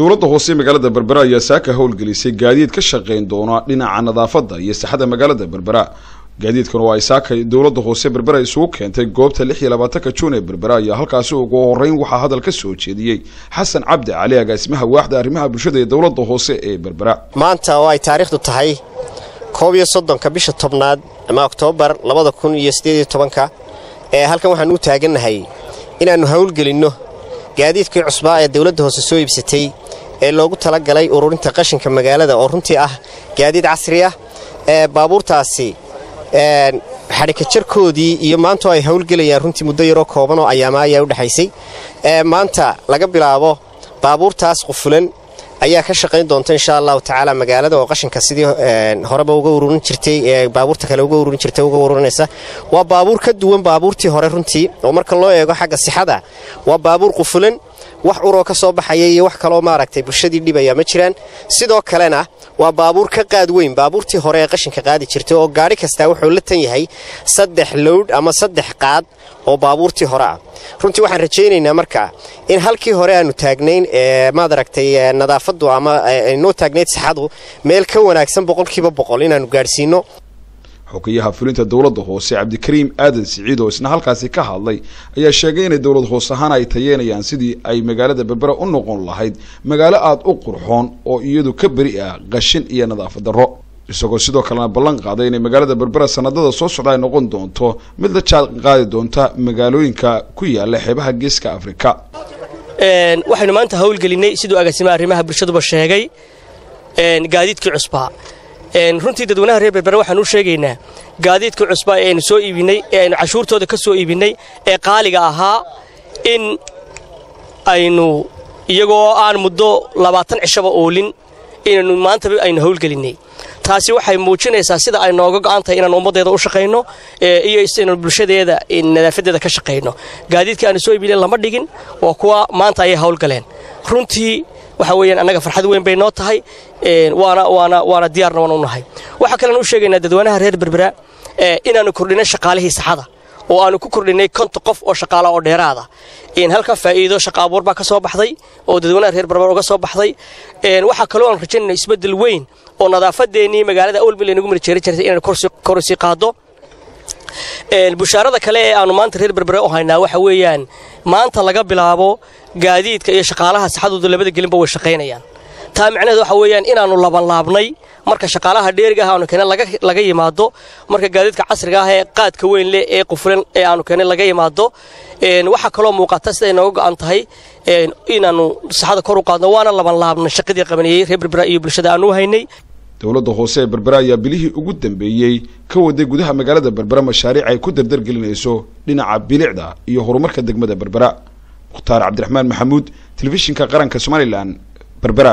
dowladda hoose magaalada berbera ayaa saaka howlgelisay gaadiid ka shaqayn doona dhinaca nadaafadda iyo saxada magaalada berbera gaadiidkan oo ay saaka dowladda hoose berbera isugu keentay goobta lix iyo labaatanka juun ee berbera ayaa halkaasi ugu horeyn waxaa hadal ka soo jeediyey xasan cabdi cali agaasimaha waaxda arrimaha bulshada ee dowladda hoose ee berbera maanta oo ay taariikhdu tahay koob iyo soddonka bisha tobnaad ama oktoobar labada kun iyo siddeediyo tobanka ee halkan waxaan u taagannahay inaannu howlgelinno gaadiidkii cusbaa ee dowladda hoose soo iibsatay ee loogu talagalay ururinta qashinka magaalada oo runtii ah gaadiid casri ah baabuurtaasi xadhika jarkoodii iyo maantoo ay howlgelayaan runtii muddo yaroo kooban oo ayaama ayaa u dhexaysay maanta laga bilaabo baabuurtaas qufulan ayaa ka shaqayn doonta insha allahu tacaala magaalada oo qashinka sidii horeba uga ururin jirtay baabuurta kale uga ururin jirtay uga ururinaysa. Waa baabuur ka duwan baabuurtii hore runtii oo marka loo eego xagga sixada waa baabuur qufulan wax uroo ka soo baxaya iyo wax kaloo maaragtay bulshadii dhibaya ma jiraan. Sidoo kalena waa baabuur ka qaad weyn baabuurtii hore ee qashinka qaadi jirtay oo gaadhi kastaa wuxuu la tan yahay saddex lowdh ama saddex qaad oo baabuurtii hore ah. Runtii waxaan rajaynaynaa marka in halkii hore aanu taagnayn maad aragtay nadaafaddu ama noo taagnayd saxadu meel ka wanaagsan boqolkiiba boqol inaannu gaadhsiinno xogayaha fulinta dowladda hoose cabdikariim aadan siciid oo isna halkaasi ka hadlay ayaa sheegay inay dowlad hoos ahaan ay tayeynayaan sidii ay magaalada berbera u noqon lahayd. Magaalo aada u qurxoon oo iyadu ka beri ah qashin iyo nadaafad darro. Isagoo sidoo kalena ballan qaaday inay magaalada berbera sanadada soo socda ay noqon doonto mid la jaan qaadi doonta magaalooyinka ku yaalla xeebaha geeska afrika. Waxaynu maanta howlgelinay siduu agaasimaha arrimaha bulshaduba sheegay. Gaadiidkii cusbaa runtii dadweynaha reer berbera waxaan u sheegaynaa gaadiidkii cusbaa ee aynu soo iibinay ee aynu cashuurtooda ka soo iibinay ee qaaliga ahaa in aynu iyagoo aan muddo labaatan cishaba oolin inaynu maantaba aynu howlgelinnay taasi waxay muujinaysaa sida ay nooga go'an tahay inaan ummaddeeda u shaqayno iyo inaynu bulshadeeda nadaafadeeda ka shaqayno gaadiidkii aanu soo iibinay lama dhigin waa kuwa maanta ayay howlgaleen runtii waxa weeyaan annaga farxad weyn bay noo tahay waana diyaarna waan u nahay. Waxaa kalean u sheegaynaa dadweynaha reer berbera inaannu kordhinay shaqaalihii saxada oo aanu ku kordhinay konta qof oo shaqaala oo dheeraada. Halka faa'iido shaqa abuur baa ka soo baxday oo dadweynaha reer berber uga soo baxday. Waxaa kaloo aan rajaynayna isbeddel weyn oo nadaafadeennii magaalada awlbil aynagu mari jeeri jirtay inaynu korusii qaaddo bushaarada kale ee aanu maanta reer berbere u haynaa waxa weeyaan maanta laga bilaabo gaadiidka iyo shaqaalaha saxadooda labada gelinba way shaqaynayaan. Taa micnaheed waxa weeyaan inaannu labanlaabnay marka shaqaalaha dheeriga ah aanu keenay laga yimaado marka gaadiidka casriga ah ee qaadka weyn leh ee qufulan ee aanu keenay laga yimaado waxaa kaloo muuqata siday nooga go'an tahay inaannu saxada kor u qaadno waana labanlaabnay shaqadii qabanayey reer berbera iyo bulshada aanu haynay dowladda hoose ee berbera ayaa bilihii ugu dambeeyey ka waday gudaha magaalada berbera mashaariic ay ku dardargelinayso dhinaca bilicda iyo horumarka degmada berbera. Mukhtaar cabdiraxmaan maxamuud telefishinka qaranka somalilan berbera